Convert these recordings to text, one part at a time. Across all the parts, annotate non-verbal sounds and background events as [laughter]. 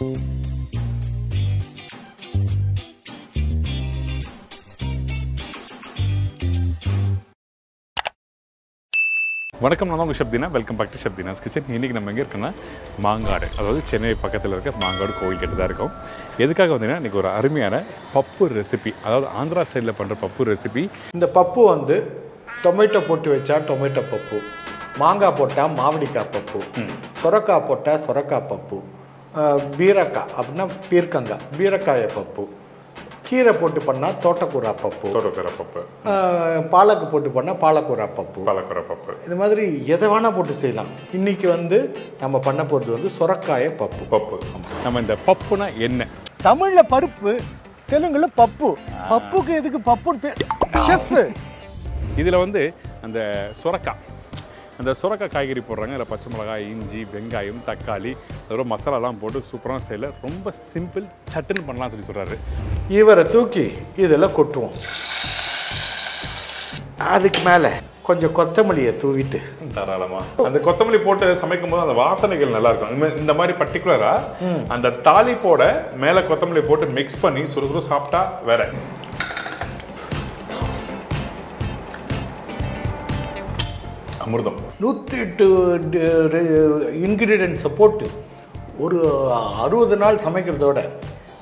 வணக்கம் நான் உங்கள் Shabdina. Welcome back to Shabdina's kitchen இன்றைக்கி நம்ம எங்கே இருக்கோம்னா மாங்காடு. அதாவது சென்னை பக்கத்தில் இருக்க மாங்காடு கோவில் கிட்ட தான் இருக்கோம். எதுக்காக வந்தீங்கன்னா இன்றைக்கி ஒரு அருமையான பப்பு ரெசிபி அதாவது ஆந்திரா ஸ்டைலில் பண்ணுற பப்பு ரெசிபி இந்த பப்பு வந்து டொமேட்டோ போட்டு வச்சா டொமேட்டோ பப்பு மாங்காய் போட்டால் மாவடிக்காய் பப்பு சொரக்காய் போட்டால் சொரக்காய் பப்பு. பீரக்காய் அப்படின்னா பீர்க்கங்காய் பீரக்காய பப்பு. கீரை போட்டு பண்ணால் தோட்டக்கூரா பப்பு. தோட்டக்கரை பப்பு. பாலக்கு போட்டு பண்ணால் பாலக்கூரா பப்பு. பாலக்கரை பப்பு. இது மாதிரி எதை வேணால் போட்டு செய்யலாம். இன்னைக்கு வந்து நம்ம பண்ண போகிறது வந்து சொரக்காய பப்பு. பப்பு. நம்ம இந்த பப்புனா என்ன? தமிழ்ல பருப்பு தெலுங்குல பப்பு. பப்புக்கு எதுக்கு பப்புன்னு பேர் செஃப் இதில் வந்து அந்த சுரக்காய் அந்த சுரக்காய் காய்கறி போடுறாங்க. அதில் பச்சை மிளகாய் இஞ்சி வெங்காயம் தக்காளி அதுக்கப்புறம் மசாலாலாம் போட்டு சூப்பரான ஸ்டைலில் ரொம்ப சிம்பிள் சட்டுன்னு பண்ணலாம்னு சொல்லி சொல்கிறாரு இவரை தூக்கி இதில் கொட்டுவோம். அதுக்கு மேலே கொஞ்சம் கொத்தமல்லியை தூவிட்டு. தாராளமா. அந்த கொத்தமல்லி போட்டு சமைக்கும் போது அந்த வாசனைகள் நல்லா இருக்கும் இந்த மாதிரி- இந்த மாதிரி பர்டிகுலரா அந்த தாளிப்போட மேல கொத்தமல்லி போட்டு மிக்ஸ் பண்ணி சுடு சாப்பிட்டா வேற. அமிர்தம். நூற்றி எட்டு இன்க்ரீடியன்ஸை போட்டு ஒரு அறுபது நாள் சமைக்கிறதோட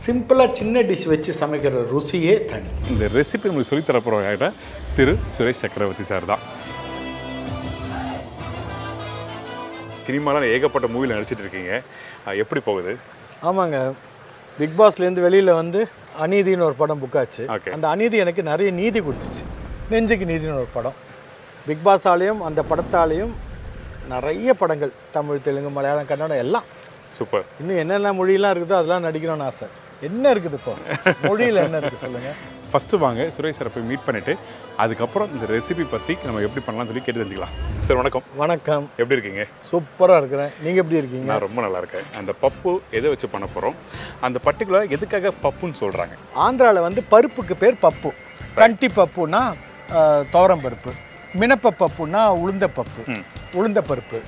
சிம்பிளாக சின்ன டிஷ் வச்சு சமைக்கிற ருசியே தனி. இந்த ரெசிபி உங்களுக்கு சொல்லி தரப்போறவங்க திரு சுரேஷ் சக்கரவர்த்தி சார் தான். சினிமாலாம் ஏகப்பட்ட மூவியில் நடிச்சிட்டு இருக்கீங்க. எப்படி போகுது? ஆமாங்க. பிக் பாஸ்லேருந்து வெளியில் வந்து அநீதின்னு ஒரு படம் புக் ஆச்சு. அந்த அநீதி எனக்கு நிறைய நீதி கொடுத்துச்சு. நெஞ்சுக்கு நீதின்னு ஒரு படம். பிக் பாஸாலையும் அந்த படத்தாலையும் நிறைய படங்கள் தமிழ் தெலுங்கு மலையாளம் கன்னடம் எல்லாம். சூப்பர். இன்னும் என்னென்ன மொழியெல்லாம் இருக்குதோ அதெல்லாம் நடிக்கணும்னு ஆசை. என்ன இருக்குது இப்போ? மொழியில் என்ன இருக்குது சொல்லுங்கள் ஃபஸ்ட்டு வாங்க சுரேஷ் சாரை போய் மீட் பண்ணிட்டு அதுக்கப்புறம் இந்த ரெசிபி பற்றி நம்ம எப்படி பண்ணலாம்னு சொல்லி கேட்டு தெரிஞ்சுக்கலாம். சார் வணக்கம். வணக்கம். எப்படி இருக்கீங்க? சூப்பராக இருக்கிறேன். நீங்கள் எப்படி இருக்கீங்க? நான் ரொம்ப நல்லா இருக்கேன். அந்த பப்பு எதை வச்சு பண்ண போகிறோம் அந்த பர்டிகுலர் எதுக்காக பப்புன்னு சொல்கிறாங்க ஆந்திராவில் வந்து பருப்புக்கு பேர் பப்பு. கண்டி பப்புனா துவரம் பருப்பு. மினப்ப பப்புனா உளுந்த பப்பு உளுந்த பருப்பு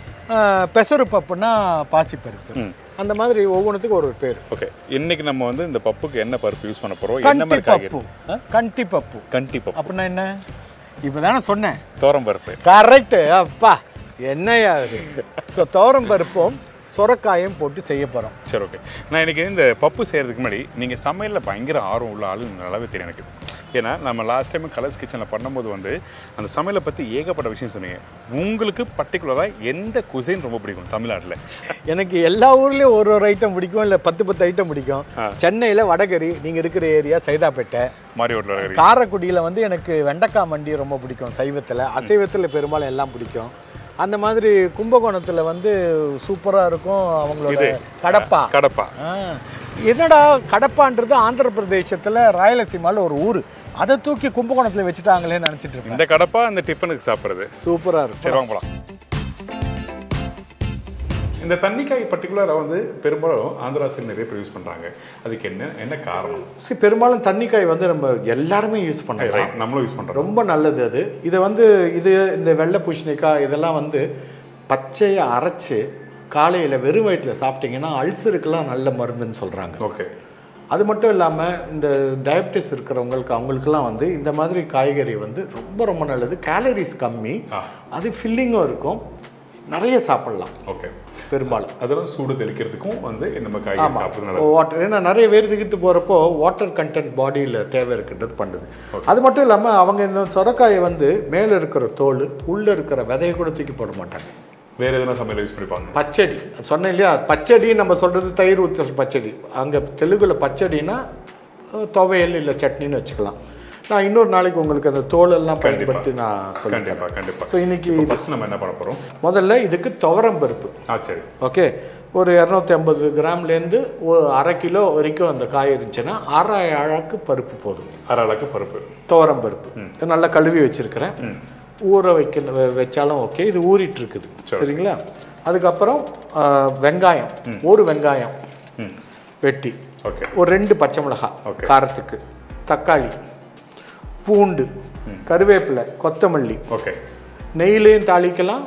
பெசரு பப்புனா பாசிப்பருப்பு. அந்த மாதிரி ஒவ்வொன்றுத்துக்கும் ஒரு பேர். ஓகே இன்னைக்கு நம்ம வந்து இந்த பப்புக்கு என்ன பருப்பு யூஸ் பண்ண போகிறோம் என்ன மாதிரி பப்பு? கண்டி பப்பு கண்டி பப்பு அப்படின்னா என்ன? இப்போ தானே சொன்னேன். தோரம் பருப்பு. கரெக்டு அப்பா என்னையா இது ஸோ துவரம் பருப்பும் சொரக்காயும் போட்டு செய்ய போகிறோம் சரி ஓகே. நான் இன்னைக்கு இந்த பப்பு செய்கிறதுக்கு முன்னாடி நீங்கள் சமையலில் பயங்கர ஆர்வம் உள்ள ஆளு நல்லாவே தெரியும் எனக்கு. ஏன்னா நம்ம லாஸ்ட் டைம் கலர்ஸ் கிச்சனில் பண்ணும்போது வந்து அந்த சமையலை பற்றி ஏகப்பட்ட விஷயம் சொன்னீங்க. உங்களுக்கு பர்டிகுலராக எந்த குசைன் ரொம்ப பிடிக்கும் தமிழ்நாட்டில்? எனக்கு எல்லா ஊர்லேயும் ஒரு ஒரு ஐட்டம் பிடிக்கும் இல்லை பத்து பத்து ஐட்டம் பிடிக்கும். சென்னையில் வடகரி நீங்கள் இருக்கிற ஏரியா சைதாப்பேட்டை. மாறி ஓட்டல் காரைக்குடியில் வந்து எனக்கு வெண்டைக்காய் மண்டி ரொம்ப பிடிக்கும் சைவத்தில். அசைவத்தில் பெரும்பாலும் எல்லாம் பிடிக்கும். அந்த மாதிரி கும்பகோணத்தில் வந்து சூப்பராக இருக்கும் அவங்களோட கடப்பா. கடப்பா. என்னடா கடப்பான்றது ஆந்திர பிரதேசத்தில் ராயலசீமாவில் ஒரு ஊர். அதை தூக்கி கும்பகோணத்தில் வச்சுட்டாங்களேன்னு நினச்சிட்டு இருக்கேன் இந்த கடப்பா அந்த டிஃபனுக்கு சாப்பிட்றது. சூப்பராக இருக்கும். சரி வாங்க போலாம் இந்த தண்ணிக்காய் பர்டிகுலராக வந்து பெரும்பாலும் ஆந்திரா சைடு நிறைய பேர் யூஸ் பண்ணுறாங்க அதுக்கு என்ன என்ன காரணம்? சரி பெரும்பாலும் தண்ணிக்காய் வந்து நம்ம எல்லாருமே யூஸ் பண்ணலாம். ரைட் நம்மளும் யூஸ் பண்ணுறோம் ரொம்ப நல்லது அது. இதை வந்து இது இந்த வெள்ளை பூசணிக்காய் இதெல்லாம் வந்து பச்சையை அரைச்சு காலையில் வெறும் வயிற்றில் சாப்பிட்டீங்கன்னா அல்சருக்கெல்லாம் நல்ல மருந்துன்னு சொல்கிறாங்க ஓகே அது மட்டும் இல்லாமல் இந்த டயபிட்டிஸ் இருக்கிறவங்களுக்கு அவங்களுக்கெல்லாம் வந்து இந்த மாதிரி காய்கறி வந்து ரொம்ப ரொம்ப நல்லது. கேலரிஸ் கம்மி. அது ஃபில்லிங்கும் இருக்கும். நிறைய சாப்பிடலாம். ஓகே. பெரும்பாலும். அதெல்லாம் சூடு தெளிக்கிறதுக்கும் வந்து நம்ம காய்கறி சாப்பிடுறது வாட்டர் ஏன்னா நிறைய வேர் திகிட்டு போகிறப்போ வாட்டர் கண்டென்ட் பாடியில் தேவை இருக்கின்றது பண்ணுது. அது மட்டும் இல்லாமல் அவங்க இந்த சொரக்காயை வந்து மேலே இருக்கிற தோல் உள்ளே இருக்கிற விதையை கூட தூக்கி போட மாட்டாங்க. வேற எதனா சமையல் யூஸ் பண்ணிப்பாங்க? பச்சடி. சொன்னேன் இல்லையா? பச்சடி நம்ம சொல்கிறது தயிர் ஊற்ற பச்சடி. அங்கே தெலுங்குல பச்சடினா துவையல் இல்லை சட்னின்னு வச்சுக்கலாம். நான் இன்னொரு நாளைக்கு உங்களுக்கு அந்த தோலெல்லாம் பயன்படுத்தி நான் சொல்லிட்டேன் கண்டிப்பா கண்டிப்பா. ஸோ இன்னைக்கு ஃபர்ஸ்ட் நம்ம என்ன பண்ண போறோம்? முதல்ல இதுக்கு துவரம் பருப்பு. ஆ சரி. ஓகே. ஒரு இரநூத்தி ஐம்பது கிராம்லேருந்து ஒரு அரை கிலோ வரைக்கும் அந்த காய் இருந்துச்சுன்னா அரை அழகு பருப்பு போதும். அரை அளவுக்கு பருப்பு. துவரம் பருப்பு. நல்லா கழுவி வச்சிருக்கிறேன். ஊற வைக்க வச்சாலும் ஓகே இது ஊறிட்டு இருக்குது சரிங்களா? அதுக்கப்புறம் வெங்காயம். ஒரு வெங்காயம். வெட்டி. ஓகே ஒரு ரெண்டு பச்சை மிளகாய். காரத்துக்கு. தக்காளி. பூண்டு. கருவேப்பிலை. கொத்தமல்லி. ஓகே நெய்லையும் தாளிக்கலாம்.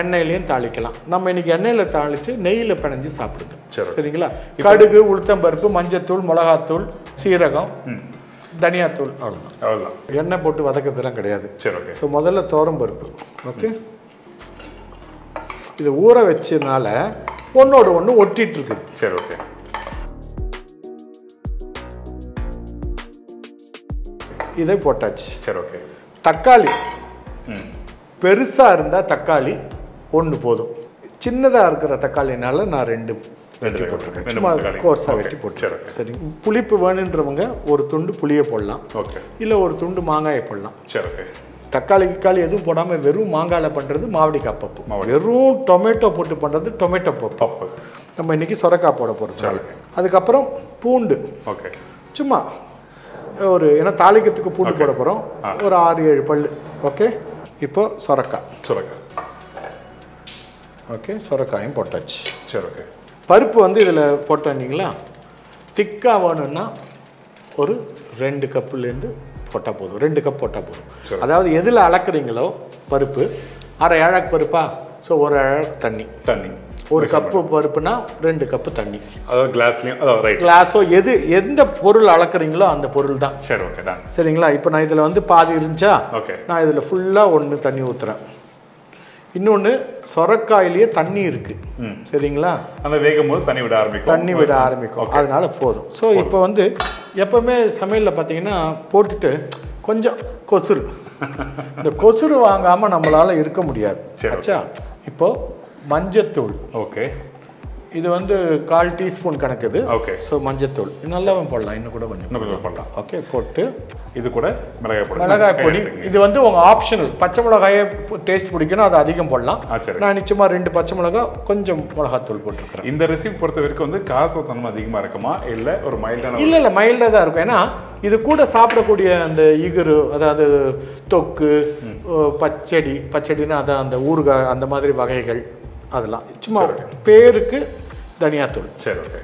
எண்ணெயிலையும் தாளிக்கலாம். நம்ம இன்னைக்கு எண்ணெயில் தாளித்து நெய்யில் பிணைஞ்சு சாப்பிடுங்க. சரி. சரிங்களா? கடுகு உளுத்தம்பருப்பு மஞ்சத்தூள் மிளகாத்தூள் சீரகம். தனியாத்தூள். அவ்வளோதான் அவ்வளோதான் எண்ணெய் போட்டு வதக்கிறதுலாம் கிடையாது. சரி ஓகே ஸோ முதல்ல தோரம் பருப்பு. ஓகே இது ஊற வச்சனால ஒன்றோட ஒன்று ஒட்டிட்டு இருக்குது சரி ஓகே இதை போட்டாச்சு. சரி ஓகே தக்காளி. பெருசாக இருந்தால் தக்காளி ஒன்று போதும். சின்னதாக இருக்கிற தக்காளினால நான் ரெண்டு ரெண்டு. போட்டிருக்கேன். கோர்ஸாக. வெட்டி போட்டு சரி, புளிப்பு வேணுன்றவங்க ஒரு துண்டு புளியை போடலாம். ஓகே. இல்லை ஒரு துண்டு மாங்காயை போடலாம். சரி ஓகே தக்காளி கிக்காளி எதுவும் போடாமல் வெறும் மாங்காயில் பண்ணுறது மாவடி. வெறும் டொமேட்டோ போட்டு பண்ணுறது டொமேட்டோ பப்பு. நம்ம இன்னைக்கு சொரக்காய் போட போகிறோம் அதுக்கப்புறம் பூண்டு. ஓகே. சும்மா ஒரு ஏன்னா தாளிக்கிறதுக்கு பூண்டு. போட போகிறோம். ஒரு ஆறு ஏழு பல் ஓகே? இப்போ சொரக்காய். சுரக்கா ஓகே சொரக்காயும் போட்டாச்சு. சரி ஓகே பருப்பு வந்து இதில் போட்டீங்களா திக்காக வேணும்னா ஒரு ரெண்டு கப்புலேருந்து போட்டால் போதும். ரெண்டு கப் போட்டால் போதும். அதாவது எதில் அளக்குறீங்களோ பருப்பு அரை ஏழாக்கு பருப்பா? ஸோ ஒரு ஏழாக்கு தண்ணி. தண்ணி. ஒரு கப்பு பருப்புனா ரெண்டு கப்பு தண்ணி. அதாவது கிளாஸ்லையும் ரைட் கிளாஸோ எது எந்த பொருள் அளக்குறீங்களோ அந்த பொருள் தான். சரி ஓகே சரிங்களா? இப்போ நான் இதில் வந்து பாதி இருந்துச்சா? ஓகே நான் இதில் ஃபுல்லாக ஒன்று தண்ணி ஊற்றுறேன் இன்னொன்று சொரக்காயிலேயே தண்ணி இருக்குது சரிங்களா? அந்த வேகும் போது தண்ணி விட ஆரம்பிக்கும். தண்ணி விட ஆரம்பிக்கும். அதனால போதும். ஸோ இப்போ வந்து எப்பவுமே சமையலில் பார்த்தீங்கன்னா போட்டுட்டு கொஞ்சம் கொசுறு. [laughs] இந்த கொசுறு வாங்காமல் நம்மளால இருக்க முடியாது. ஆச்சா இப்போ மஞ்சத்தூள். ஓகே. இது வந்து கால் டீஸ்பூன் கணக்குது. ஓகே ஸோ மஞ்சத்தூள். நல்லாவும் போடலாம். இன்னும் கூட கொஞ்சம் கொஞ்சம் பண்ணலாம் ஓகே போட்டு. இது கூட மிளகாய் பொடி. மிளகாய் பொடி. இது வந்து உங்கள் ஆப்ஷனல் பச்சை மிளகாயை டேஸ்ட் பிடிக்கணும் அது அதிகம் போடலாம். நான் நிச்சயமாக ரெண்டு பச்சை மிளகாய் கொஞ்சம் மிளகாத்தூள் போட்டிருக்கிறேன் இந்த ரெசிபி பொறுத்த வரைக்கும் வந்து காசு தன்மை அதிகமா இருக்குமா இல்ல ஒரு மைல்டான இல்லை இல்லை மைல்டாக தான் இருக்கும். ஏன்னா இது கூட சாப்பிடக்கூடிய அந்த இகுரு அதாவது தொக்கு பச்சடி பச்சடினா அதான் அந்த ஊறுகாய் அந்த மாதிரி வகைகள். அதெல்லாம். சும்மா பேருக்கு தனியாத்தூள் சரி ஓகே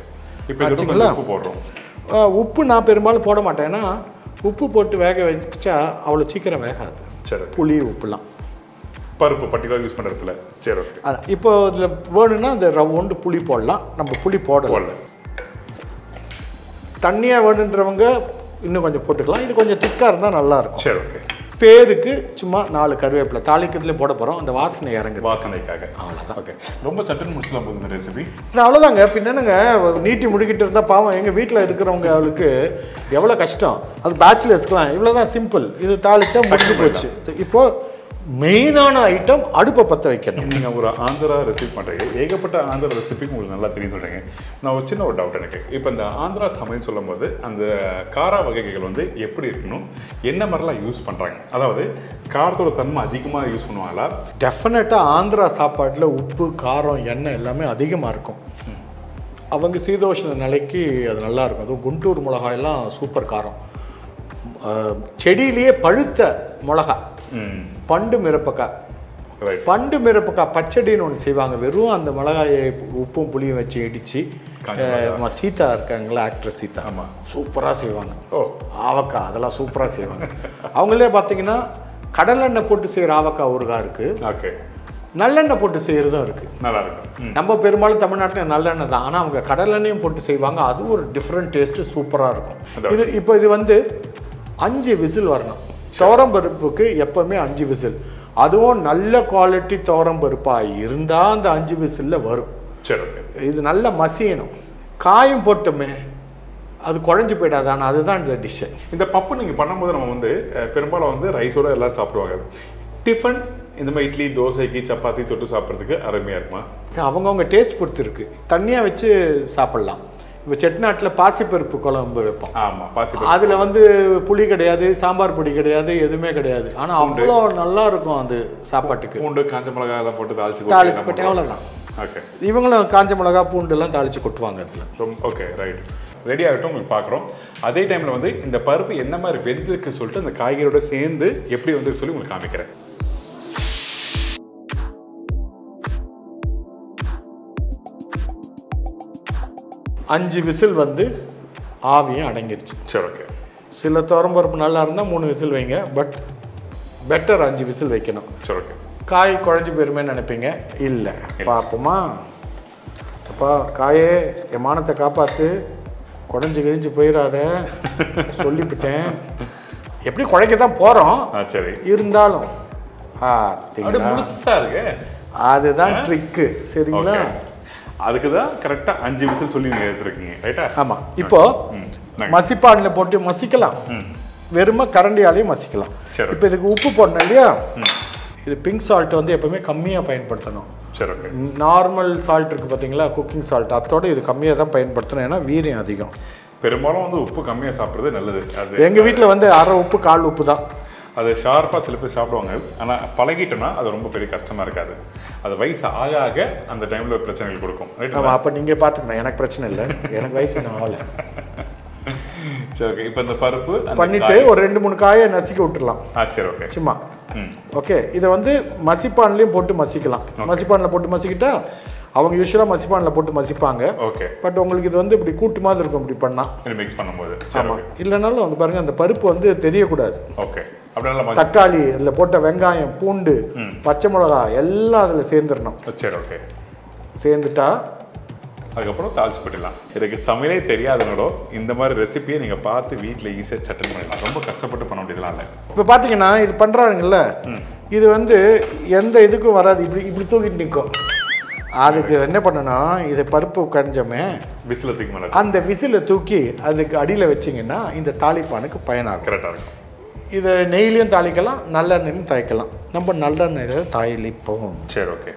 இப்போ உப்பு போடுறோம். உப்பு நான் பெரும்பாலும் போட மாட்டேன். ஏன்னா உப்பு போட்டு வேக வச்சா அவ்வளோ சீக்கிரம் வேகாது. சரி புளி உப்புலாம். பருப்பு பர்டிகுலர் யூஸ் பண்றதுல சரி ஓகே அதான். இப்போ இதில் வேணும்னா இந்த ரவுண்டு புளி போடலாம். நம்ம புளி போடலாம் போடல. தண்ணியாக வேணுன்றவங்க இன்னும் கொஞ்சம் போட்டுக்கலாம். இது கொஞ்சம் திக்காக இருந்தால் நல்லாயிருக்கும் சரி ஓகே பேருக்கு சும்மா நாலு கருவேப்பிலை தாளிக்கிறதுலேயும் போட போகிறோம் அந்த வாசனை இறங்குது. வாசனைக்காக. அவ்வளோதான் ஓகே ரொம்ப சட்டுன்னு முடிச்சலாம் போகுது இந்த ரெசிபி இது அவ்வளோதாங்க பின்னங்க நீட்டி முடிக்கிட்டு இருந்தால் பாவம் எங்கள் வீட்டில் இருக்கிறவங்க அவளுக்கு எவ்வளோ கஷ்டம். அது பேச்சுலர்ஸ்க்குலாம் இவ்வளோ தான் சிம்பிள் இது தாளிச்சா முடிஞ்சு போச்சு. இப்போ மெயினான ஐட்டம் அடுப்பை பற்ற வைக்கணும். நீங்க ஒரு ஆந்திரா ரெசிபி பண்றீங்க. ஏகப்பட்ட ஆந்திரா ரெசிபி உங்களுக்கு நல்லா தெரியும் சொல்றீங்க. நான் ஒரு சின்ன ஒரு டவுட் எனக்கு. இப்போ இந்த ஆந்திரா சமையல் சொல்லும்போது அந்த கார வகைகள் வந்து எப்படி இருக்கணும்? என்ன மாதிரிலாம் யூஸ் பண்றாங்க? அதாவது காரத்தோட தன்மை அதிகமாக யூஸ் பண்ணுவாங்களா? டெஃபினட்டாக ஆந்திரா சாப்பாட்டில் உப்பு காரம் எண்ணெய் எல்லாமே அதிகமாக இருக்கும். அவங்க சீதோஷ்ண நிலைக்கு அது நல்லா இருக்கும். அதுவும் குண்டூர் மிளகாயெல்லாம் சூப்பர் காரம். செடியிலேயே பழுத்த மிளகா ம். பண்டு மிரப்பக்காய் பண்டு மிரப்பக்காய் பச்சடின்னு ஒன்று செய்வாங்க. வெறும் அந்த மிளகாயை உப்பும் புளியும் வச்சு இடித்து சீதா இருக்காங்களா ஆக்ட்ரஸ் சீதா. ஆமா. சூப்பராக செய்வாங்க. ஓ. ஆவக்காய் அதெல்லாம் சூப்பராக செய்வாங்க. அவங்களே பார்த்தீங்கன்னா கடலெண்ணெய் போட்டு செய்கிற ஆவக்காய் ஊறுகாய் இருக்குது ஓகே. நல்லெண்ணெய் போட்டு செய்கிறதும் இருக்குது நல்லா இருக்கும் நம்ம பெரும்பாலும் தமிழ்நாட்டில் நல்லெண்ணெய் தான். ஆனால் அவங்க கடலெண்ணெயும் போட்டு செய்வாங்க. அது ஒரு டிஃப்ரெண்ட் டேஸ்ட்டு சூப்பராக இருக்கும். இது இப்போ இது வந்து அஞ்சு விசில் வரணும். துவரம் பருப்புக்கு எப்பவுமே அஞ்சு விசில். அதுவும் நல்ல குவாலிட்டி துவரம் பருப்பாக இருந்தால் அந்த அஞ்சு விசிலில் வரும். சரி இது நல்லா மசியணும். காயும் போட்டோமே அது குழஞ்சு போயிடாது. ஆனால் அதுதான் இந்த டிஷ்ஷு இந்த பப்பு நீங்கள் பண்ணும்போது நம்ம வந்து பெரும்பாலும் வந்து ரைஸோட எல்லாரும் சாப்பிடுவாங்க. டிஃபன் இந்த மாதிரி இட்லி தோசைக்கு சப்பாத்தி தொட்டு சாப்பிட்றதுக்கு அருமையாக இருக்குமா? அவங்கவுங்க டேஸ்ட் பொறுத்து தண்ணியாக வச்சு சாப்பிட்லாம். இப்போ செட்டிநாட்டில் பாசிப்பருப்பு குழம்பு வைப்போம். ஆமாம் பாசி அதில் வந்து புளி கிடையாது சாம்பார் பொடி கிடையாது எதுவுமே கிடையாது. ஆனால் அவ்வளோ நல்லா இருக்கும் அது சாப்பாட்டுக்கு. பூண்டு காஞ்ச மிளகாய் எல்லாம் போட்டு தாளிச்சு தாளிச்சு போட்டு அவ்வளோதான் ஓகே. இவங்களும் காஞ்ச மிளகா பூண்டுலாம் தாளிச்சு கொட்டுவாங்க அதில். ஓகே ரைட் ரெடி ஆகட்டும் உங்களுக்கு பார்க்குறோம் அதே டைமில் வந்து இந்த பருப்பு என்ன மாதிரி வெந்திருக்கு சொல்லிட்டு அந்த காய்கறியோட சேர்ந்து எப்படி வந்து சொல்லி உங்களுக்கு காமிக்கிறேன். அஞ்சு விசில் வந்து ஆவியும் அடங்கிருச்சு. சரி ஓகே சில துவரம்பருப்பு நல்லா இருந்தால் மூணு விசில் வைங்க பட் பெட்டர் அஞ்சு விசில் வைக்கணும். சரி ஓகே காய் குழஞ்சி போயிருமே நினைப்பீங்க? இல்லை. பார்ப்போமா? அப்பா காயே என் மானத்தை காப்பாற்று குழஞ்சி கிழிஞ்சு போயிடாத சொல்லிவிட்டேன். எப்படி குழைக்க தான் போகிறோம் ஆ சரி. இருந்தாலும். அப்படியே பார்த்தீங்களா முழுசா இருக்கு. அதுதான் ட்ரிக்கு சரிங்களா? அதுக்கு தான் கரெக்டாக அஞ்சு விசில் சொல்லி நீங்கள் எடுத்துருக்கீங்க ரைட்டா ஆமாம் இப்போ ம். நாங்க- மசிப்பானில் போட்டு மசிக்கலாம். வெறும கரண்டியாலையும் மசிக்கலாம். சரி. இப்போ இதுக்கு உப்பு போடணும் இல்லையா? இது பிங்க் சால்ட் வந்து எப்பவுமே கம்மியாக பயன்படுத்தணும். சரி நார்மல் சால்ட் இருக்குது பார்த்தீங்களா? குக்கிங் சால்ட் அதோட இது கம்மியாக தான் பயன்படுத்தணும். ஏன்னா வீரியம் அதிகம். பெரும்பாலும் வந்து உப்பு கம்மியாக சாப்பிட்றது நல்லது. அது எங்கள் வீட்டில் வந்து அரை உப்பு கால் உப்பு தான். அது ஷார்ப்பாக சில பேர் சாப்பிடுவாங்க. ஆனால் பழகிட்டோம்னா அது ரொம்ப பெரிய கஷ்டமாக இருக்காது. அது வயசு ஆக ஆக அந்த டைமில் பிரச்சனைகள் கொடுக்கும். ரைட் அப்போ நீங்கள் பார்த்துக்கணும். எனக்கு பிரச்சனை இல்லை. எனக்கு வயசு இன்னும் ஆகலை. [laughs] சரி ஓகே இப்போ இந்த பருப்பு பண்ணிட்டு ஒரு ரெண்டு மூணு காயை நசுக்கி விட்டுறலாம். ஆ சரி ஓகே சும்மா. ஓகே இதை வந்து மசிப்பான்லேயும் போட்டு மசிக்கலாம். மசிப்பானில் போட்டு மசிக்கிட்டா அவங்க யூஸ்வலாக மசிப்பானில் போட்டு மசிப்பாங்க. ஓகே பட் உங்களுக்கு இது வந்து இப்படி கூட்டு மாதிரி இருக்கும் இப்படி பண்ணால் மிக்ஸ் பண்ணும்போது. ஆமாம் இல்லைனாலும் வந்து பாருங்க அந்த பருப்பு வந்து தெரியக்கூடாது. ஓகே தக்காளி இதில் போட்ட வெங்காயம் பூண்டு. பச்சை மிளகா எல்லாம் அதில் சேர்ந்துடணும். சரி ஓகே. சேர்ந்துட்டா அதுக்கப்புறம் தாளிச்சு போட்டுடலாம். இதுக்கு சமையலே தெரியாதனோட இந்த மாதிரி ரெசிபியை நீங்கள் பார்த்து வீட்டில் ஈஸியாக சட்டன் பண்ணிடலாம் ரொம்ப கஷ்டப்பட்டு பண்ண முடியலாம் இல்லை. இப்போ பார்த்தீங்கன்னா இது பண்ணுறாங்கல்ல இது வந்து எந்த இதுக்கும் வராது. இப்படி இப்படி தூக்கிட்டு நிற்கும் அதுக்கு என்ன பண்ணணும் இது பருப்பு கஞ்சமே விசில் தூக்கி அந்த விசிலை தூக்கி அதுக்கு அடியில் வச்சிங்கன்னா இந்த தாளிப்பானுக்கு பயனாகும். கரெக்டாக இருக்கும். இதை நெய்லையும் தாளிக்கலாம் நல்லெண்ணெயும் தாளிக்கலாம். நம்ம நல்லெண்ணெயில் தாளிப்போம். சரி ஓகே.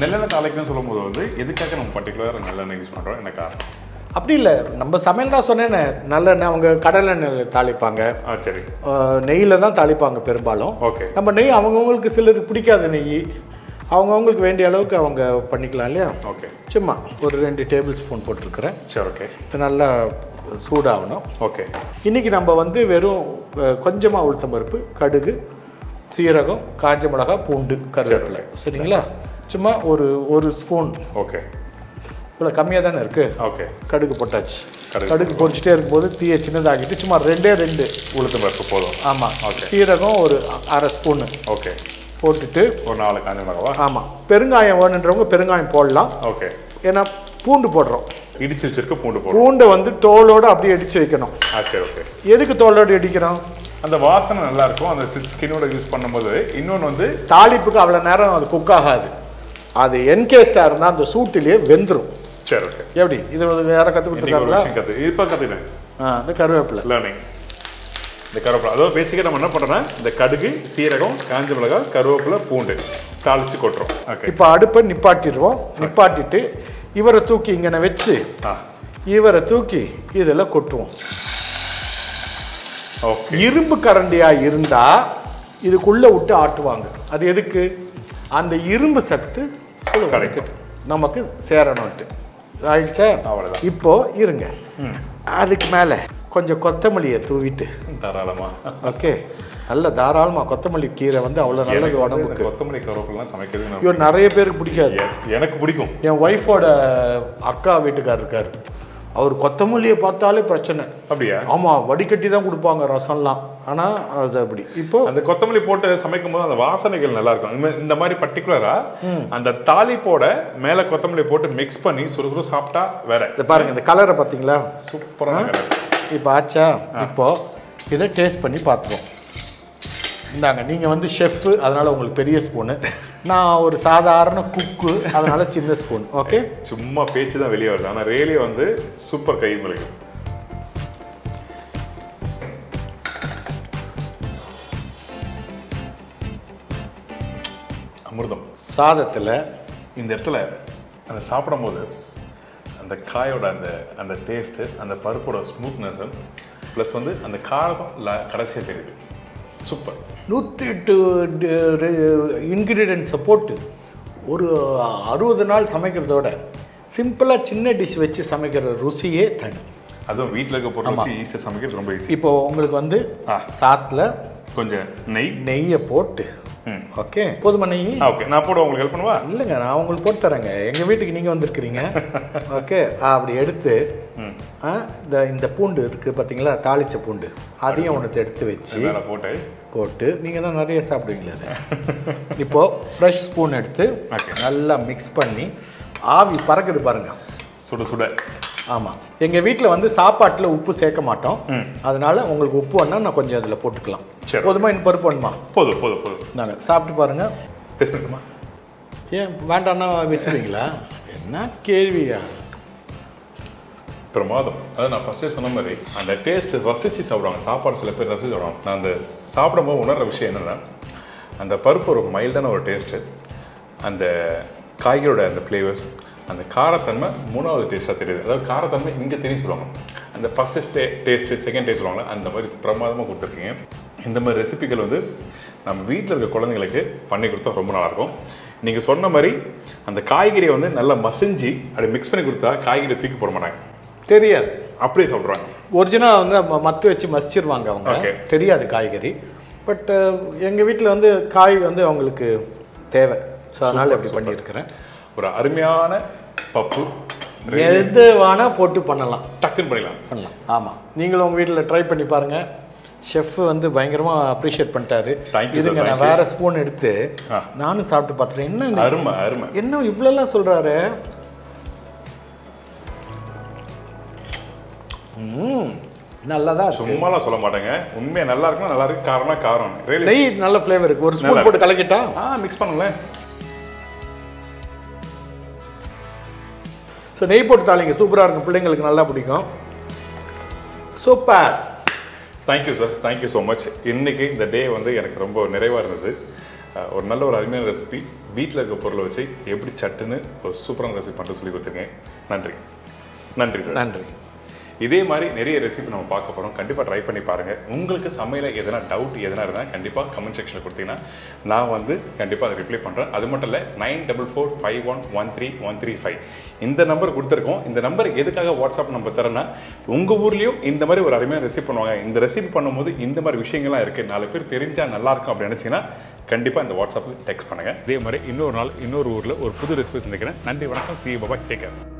நெல்லெண்ணெய் தாளிக்கணும்னு சொல்லும்போது வந்து எதுக்காக நம்ம பர்டிகுலராக நல்லெண்ணெய் யூஸ் பண்ணுறோம் என்ன காரணம்? அப்படி இல்லை. நம்ம சமையல் தான் சொன்னேனே நல்லெண்ணெய் அவங்க கடலெண்ணெயில் தாளிப்பாங்க. ஆ சரி. நெய்யில் தான் தாளிப்பாங்க பெரும்பாலும். ஓகே. நம்ம நெய் அவங்கவுங்களுக்கு சிலருக்கு பிடிக்காத நெய். அவங்கவுங்களுக்கு வேண்டிய அளவுக்கு அவங்க பண்ணிக்கலாம் இல்லையா? ஓகே. சும்மா ஒரு ரெண்டு டேபிள் ஸ்பூன் போட்டிருக்கிறேன். சரி ஓகே. இது நல்லா சூடாகணும். ஓகே. இன்றைக்கி நம்ம வந்து வெறும் கொஞ்சமாக உளுத்தம் பருப்பு கடுகு சீரகம் காஞ்ச மிளகா பூண்டு கருவேப்பிலை. சரிங்களா? சும்மா ஒரு ஒரு ஸ்பூன். ஓகே. இவ்வளோ கம்மியாக தானே இருக்குது ஓகே. கடுகு போட்டாச்சு. கடுகு பொரிச்சிட்டே இருக்கும்போது தீயை சின்னதாக்கிட்டு சும்மா ரெண்டே ரெண்டு. உளுத்தம் பருப்பு போதும். ஆமாம் Okay. சீரகம் ஒரு அரை ஸ்பூனு. ஓகே. போட்டுட்டு ஒரு நாலு காஞ்ச மிளகாவா ஆமாம் பெருங்காயம் வேணுன்றவங்க பெருங்காயம் போடலாம். ஓகே. ஏன்னா பூண்டு போடுறோம். இடிச்சு வச்சிருக்க பூண்டு பூண்டை வந்து தோலோடு அப்படியே இடித்து வைக்கணும். ஆ சரி ஓகே. எதுக்கு தோலோடு இடிக்கிறோம்? அந்த வாசனை நல்லா இருக்கும் அந்த ஸ்கின்னோட யூஸ் பண்ணும்போது இன்னொன்று வந்து தாளிப்புக்கு அவ்வளோ நேரம் அது குக் ஆகாது. அது என்கேஸ்டாக இருந்தால் அந்த சூட்டிலேயே வெந்துடும் சரி ஓகே. எப்படி? இது வேற கற்று இன்னைக்கு ஒரு கொடுத்துருக்காங்களா விஷயம் கற்று இப்போ கற்றுக்கிட்டேன் ஆ இந்த கருவேப்பிலை. லேர்னிங் இந்த கருவேப்பிலை. அதாவது பேசிக்காக நம்ம என்ன பண்ணுறோன்னா இந்த கடுகு சீரகம் காஞ்ச மிளகாய் கருவேப்பிலை பூண்டு தாளிச்சு கொட்டுறோம். ஓகே இப்போ அடுப்பை நிப்பாட்டிடுவோம். நிப்பாட்டிட்டு இவரை தூக்கி இங்கன வச்சு இவரை தூக்கி இதில் கொட்டுவோம். ஓகே. இரும்பு கரண்டியா இருந்தா இதுக்குள்ள விட்டு ஆட்டுவாங்க. அது எதுக்கு? அந்த இரும்பு சத்து கிடைக்கும். நமக்கு சேரணும்ட்டு ஆயிடுச்சா? அவ்வளவுதான். இப்போ இருங்க. அதுக்கு மேலே கொஞ்சம் கொத்தமல்லியை தூவிட்டு. தாராளமா. ஓகே. நல்ல தாராளமா கொத்தமல்லி கீரை வந்து அவ்வளோ நல்லது உடம்புக்கு. கொத்தமல்லி கருவேப்பிலாம் சமைக்கிறது ஐயோ நிறைய பேருக்கு பிடிக்காது. எனக்கு பிடிக்கும். என் ஒய்ஃபோட அக்கா வீட்டுக்கார் இருக்காரு. அவர் கொத்தமல்லியை பார்த்தாலே பிரச்சனை. அப்படியா? ஆமாம் வடிகட்டி தான் கொடுப்பாங்க ரசம்லாம். ஆனால் அது அப்படி. இப்போ அந்த கொத்தமல்லி போட்டு சமைக்கும் போது அந்த வாசனைகள் நல்லா இருக்கும். இந்த- மாதிரி பர்டிகுலரா அந்த தாளிப்போட மேல கொத்தமல்லி போட்டு மிக்ஸ் பண்ணி சுடு சாப்பிட்டா வேற. இதை பாருங்க இந்த கலரை பார்த்தீங்களா? சூப்பரான இப்போ ஆச்சா? இப்போ இதை டேஸ்ட் பண்ணி பார்த்துருவோம். இந்தாங்க நீங்கள் வந்து ஷெஃப்பு அதனால் உங்களுக்கு பெரிய ஸ்பூனு நான் ஒரு சாதாரண குக்கு அதனால் சின்ன ஸ்பூன் ஓகே சும்மா பேச்சு தான் வெளியே வருது. ஆனா ரேலியே வந்து சூப்பர் கை உங்களுக்கு அமிர்தம். சாதத்தில் இந்த இடத்துல அந்த சாப்பிடும்போது அந்த காயோட அந்த அந்த டேஸ்ட்டு அந்த பருப்போட ஸ்மூத்னஸ் ப்ளஸ் வந்து அந்த காரம் கடைசியாக தெரியுது. சூப்பர் நூற்றி எட்டு இன்க்ரீடியன்ஸை போட்டு ஒரு அறுபது நாள் சமைக்கிறதோட சிம்பிளாக சின்ன டிஷ் வச்சு சமைக்கிற ருசியே தனி. அதுவும் வீட்டில் இருக்க பொருள் ஈஸியாக சமைக்கிறது ரொம்ப ஈஸி இப்போ உங்களுக்கு வந்து சாத்தில் கொஞ்சம் நெய். நெய்யை போட்டு ம். ஓகே? போதுமா நெய்? ஓகே. நான் போட உங்களுக்கு ஹெல்ப் பண்ணவா? இல்லைங்க நான் உங்களுக்கு போட்டு தரேங்க. எங்கள் வீட்டுக்கு நீங்கள் வந்திருக்கிறீங்க. [laughs] ஓகே? அப்படி எடுத்து இந்த இந்த பூண்டு இருக்குது பார்த்தீங்களா தாளிச்ச பூண்டு. அதையும் ஒன்று எடுத்து வச்சு போட்டு. போட்டு நீங்கள் தான் நிறைய சாப்பிடுவீங்களே அது. இப்போது ஃப்ரெஷ் ஸ்பூன் எடுத்து. நல்லா மிக்ஸ் பண்ணி ஆவி பறக்குது பாருங்க. சுட சுட. ஆமாம் எங்கள் வீட்டில் வந்து சாப்பாட்டில் உப்பு சேர்க்க மாட்டோம். அதனால உங்களுக்கு உப்பு வேணா நான் கொஞ்சம் அதில் போட்டுக்கலாம். சரி. போதுமா? இன்னும் பருப்பு வேணுமா? போதும் போதும் போதும். நாங்கள் சாப்பிட்டு பாருங்க. டேஸ்ட் பண்ணுமா ஏன் வேண்டாம்னா வச்சுருவீங்களா? என்ன கேள்வியா? பிரமாதம் அதாவது நான் ஃபஸ்ட்டே சொன்ன மாதிரி அந்த டேஸ்ட் ரசித்து சாப்பிடுவாங்க. சாப்பாடு சில பேர் ரசித்து சாப்பிடுவாங்க. நான் அந்த சாப்பிடும்போது உணர்ற விஷயம் என்னென்னா அந்த பருப்பு ஒரு மைல்டான ஒரு டேஸ்ட்டு அந்த காய்கறியோட அந்த ஃப்ளேவர்ஸ் அந்த காரத்தன்மை மூணாவது டேஸ்ட்டாக தெரியுது. அதாவது காரத்தன்மை இங்கே தெரியும் சொல்லுவாங்க. அந்த ஃபஸ்ட்டு டேஸ்ட்டு செகண்ட் டேஸ்ட் சொல்லுவாங்களே அந்த மாதிரி பிரமாதமாக கொடுத்துருக்கீங்க. இந்த மாதிரி ரெசிபிகள் வந்து நம்ம வீட்டில் இருக்க குழந்தைங்களுக்கு பண்ணி கொடுத்தா ரொம்ப நல்லாயிருக்கும். நீங்கள் சொன்ன மாதிரி அந்த காய்கறியை வந்து நல்லா மசிஞ்சு அப்படி மிக்ஸ் பண்ணி கொடுத்தா காய்கறியை தூக்கி போட மாட்டாங்க. தெரியாது. அப்படியே சாப்பிட்றாங்க ஒரிஜினலாக வந்து மத்து வச்சு மசிச்சிருவாங்க அவங்க. தெரியாது காய்கறி. பட் எங்கள் வீட்டில் வந்து காய் வந்து அவங்களுக்கு தேவை. ஸோ அதனால் இப்படி பண்ணியிருக்கிறேன். ஒரு அருமையான பப்பு எது வேணால் போட்டு பண்ணலாம். டக்குன்னு பண்ணிடலாம். பண்ணலாம். ஆமாம் நீங்களும் உங்கள் வீட்டில் ட்ரை பண்ணி பாருங்கள் ஷெஃப் வந்து பயங்கரமாக அப்ரிஷியேட் பண்ணிட்டாரு. இதுங்க நான். வேற ஸ்பூன் எடுத்து. நானும் சாப்பிட்டு பார்த்துட்டேன் என்ன அருமை அருமை. என்ன இவ்வளோலாம் சொல்கிறாரு ம் நல்லா தான் இருக்கு. சும்மாலாம் சொல்ல மாட்டேங்க. உண்மையா நல்லா இருக்கும் நல்லா இருக்கு. காரம்னா காரம். நெய் நல்ல ஃப்ளேவர் இருக்கு. ஒரு ஸ்பூன் போட்டு கலக்கிட்டா? ஆ மிக்ஸ் பண்ணுங்களேன். ஸோ நெய் போட்டு தாளிங்க. சூப்பராக இருக்கும். பிள்ளைங்களுக்கு நல்லா பிடிக்கும். Super thank you sir thank you so much இன்னைக்கு இந்த டே வந்து எனக்கு ரொம்ப நிறைவாக இருந்தது. ஒரு நல்ல ஒரு அருமையான ரெசிபி வீட்டில் இருக்க பொருளை வச்சு எப்படி சட்டுன்னு ஒரு சூப்பரான ரெசிபி பண்ணுறது சொல்லி கொடுத்துருக்கேன். நன்றி. நன்றி சார் நன்றி. இதே மாதிரி நிறைய ரெசிபி நம்ம பார்க்க போகிறோம் கண்டிப்பாக ட்ரை பண்ணி பாருங்கள் உங்களுக்கு சமையலில் எதனா டவுட் எதனா இருந்தால் கண்டிப்பாக கமெண்ட் செக்ஷனில் கொடுத்தீங்கன்னா நான் வந்து கண்டிப்பாக அதை ரிப்ளை பண்ணுறேன் அது மட்டும் இல்லை nine double four five one one three one three five இந்த நம்பர் கொடுத்துருக்கோம். இந்த நம்பர் எதுக்காக வாட்ஸ்அப் நம்பர் தரேன்னா உங்கள் ஊர்லேயும் இந்த மாதிரி ஒரு அருமையாக ரெசிபி பண்ணுவாங்க. இந்த ரெசிபி பண்ணும்போது இந்த மாதிரி விஷயங்கள்லாம் இருக்குது நாலு பேர் தெரிஞ்சால் நல்லாயிருக்கும் அப்படின்னு நினச்சிங்கன்னா கண்டிப்பாக இந்த வாட்ஸ்அப்பில் டெக்ஸ்ட் பண்ணுங்கள் இதே மாதிரி இன்னொரு நாள் இன்னொரு ஊரில் ஒரு புது ரெசிபி சந்திக்கிறேன். நன்றி வணக்கம். C Baba take care